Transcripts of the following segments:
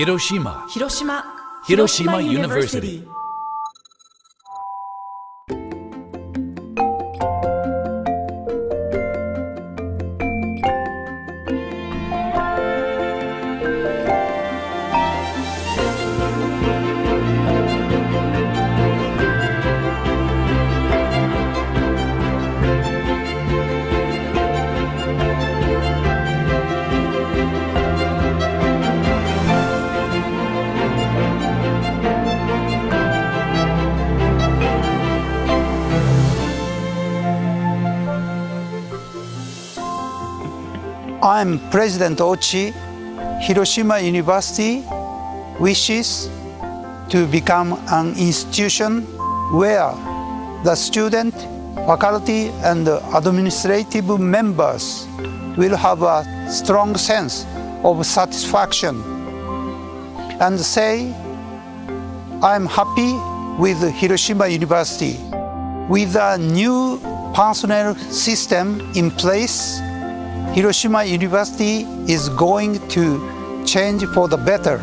Hiroshima. 広島 Hiroshima University. I'm President Ochi. Hiroshima University wishes to become an institution where the student, faculty, and administrative members will have a strong sense of satisfaction and say, I'm happy with Hiroshima University. With a new personnel system in place, Hiroshima University is going to change for the better.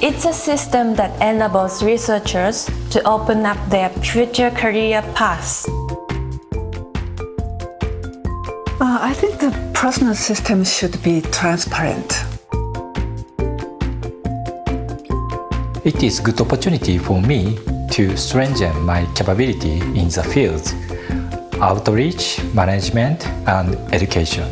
It's a system that enables researchers to open up their future career paths. Uh, I think the personal system should be transparent. It is a good opportunity for me to strengthen my capability in the fields outreach, management, and education.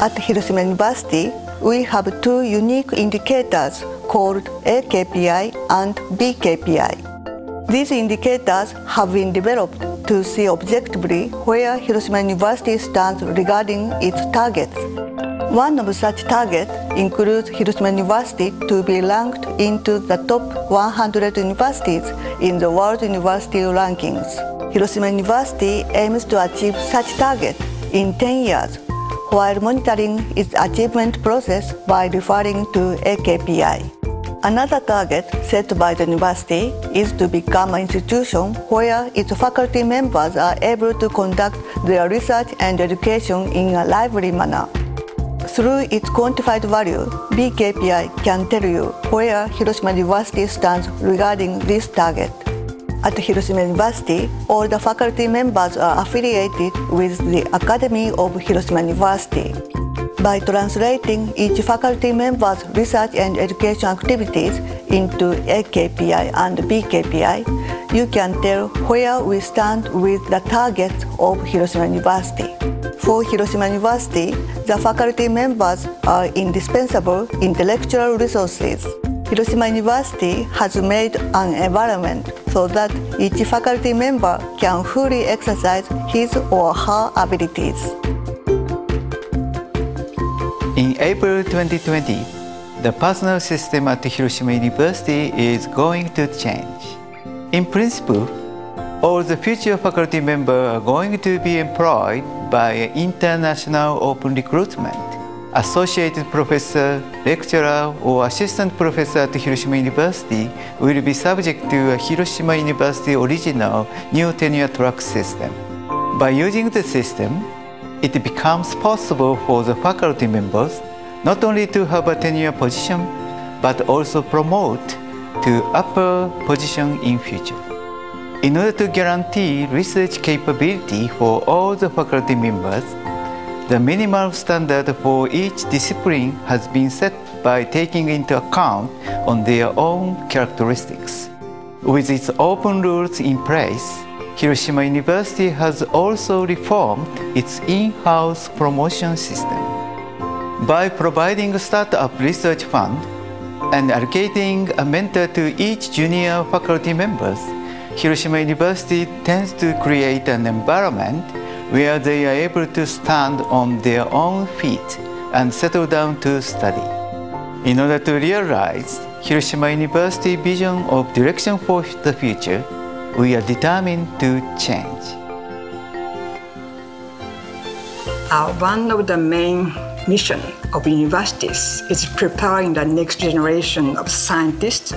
At Hiroshima University, we have two unique indicators called AKPI and BKPI. These indicators have been developed to see objectively where Hiroshima University stands regarding its targets. One of such targets includes Hiroshima University to be ranked into the top 100 universities in the World University Rankings. Hiroshima University aims to achieve such target in 10 years while monitoring its achievement process by referring to AKPI. Another target set by the university is to become an institution where its faculty members are able to conduct their research and education in a lively manner. Through its quantified value, BKPI can tell you where Hiroshima University stands regarding this target. At Hiroshima University, all the faculty members are affiliated with the Academy of Hiroshima University. By translating each faculty member's research and education activities into AKPI and BKPI, you can tell where we stand with the targets of Hiroshima University. For Hiroshima University, the faculty members are indispensable intellectual resources. Hiroshima University has made an environment so that each faculty member can fully exercise his or her abilities. In April 2020, the personnel system at Hiroshima University is going to change. In principle, all the future faculty members are going to be employed by international open recruitment. Associated professor, lecturer, or assistant professor at Hiroshima University will be subject to a Hiroshima University original new tenure track system. By using the system, it becomes possible for the faculty members not only to have a tenure position, but also promote to upper position in future. In order to guarantee research capability for all the faculty members, the minimal standard for each discipline has been set by taking into account on their own characteristics. With its open rules in place, Hiroshima University has also reformed its in-house promotion system. By providing a startup research fund and allocating a mentor to each junior faculty members, Hiroshima University tends to create an environment where they are able to stand on their own feet and settle down to study. In order to realize Hiroshima University vision of direction for the future, we are determined to change. Uh, one of the main mission of universities is preparing the next generation of scientists,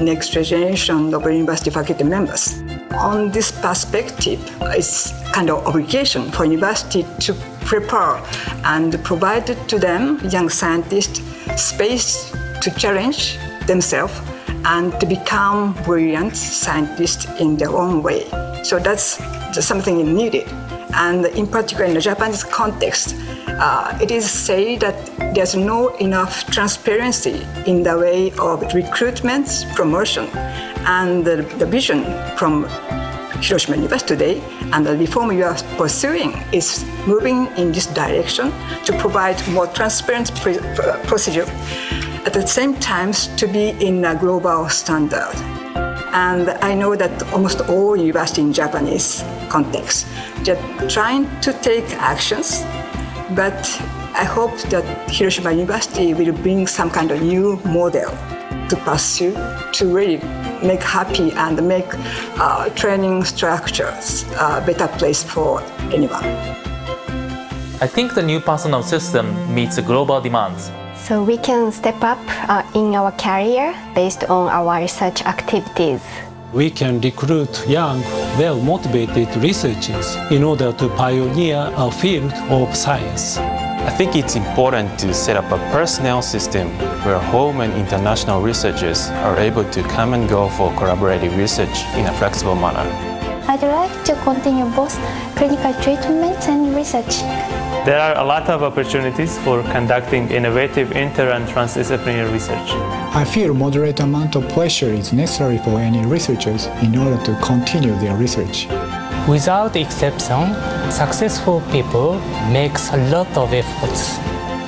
next generation of university faculty members. On this perspective, it's kind of obligation for university to prepare and provide to them, young scientists, space to challenge themselves and to become brilliant scientists in their own way. So that's something needed. And in particular, in the Japanese context, uh, it is said that there's no enough transparency in the way of recruitment, promotion, and the, the vision from Hiroshima University today and the reform you are pursuing is moving in this direction to provide more transparent procedure at the same time to be in a global standard. And I know that almost all universities in Japanese context, they're trying to take actions, but I hope that Hiroshima University will bring some kind of new model to pursue to really make happy and make uh, training structures a better place for anyone. I think the new personal system meets global demands. So we can step up uh, in our career based on our research activities. We can recruit young, well-motivated researchers in order to pioneer a field of science. I think it's important to set up a personnel system where home and international researchers are able to come and go for collaborative research in a flexible manner. I'd like to continue both clinical treatments and research. There are a lot of opportunities for conducting innovative inter and transdisciplinary research. I feel moderate amount of pressure is necessary for any researchers in order to continue their research. Without exception, successful people makes a lot of efforts.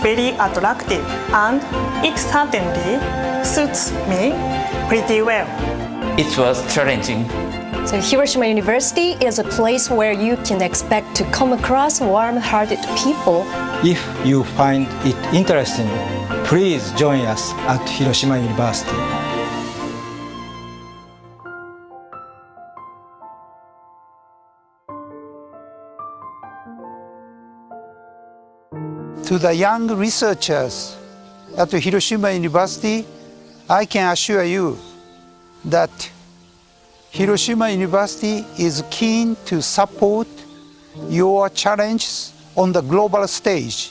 Very attractive and it certainly suits me pretty well. It was challenging. So Hiroshima University is a place where you can expect to come across warm-hearted people. If you find it interesting, please join us at Hiroshima University. To the young researchers at Hiroshima University, I can assure you that Hiroshima University is keen to support your challenges on the global stage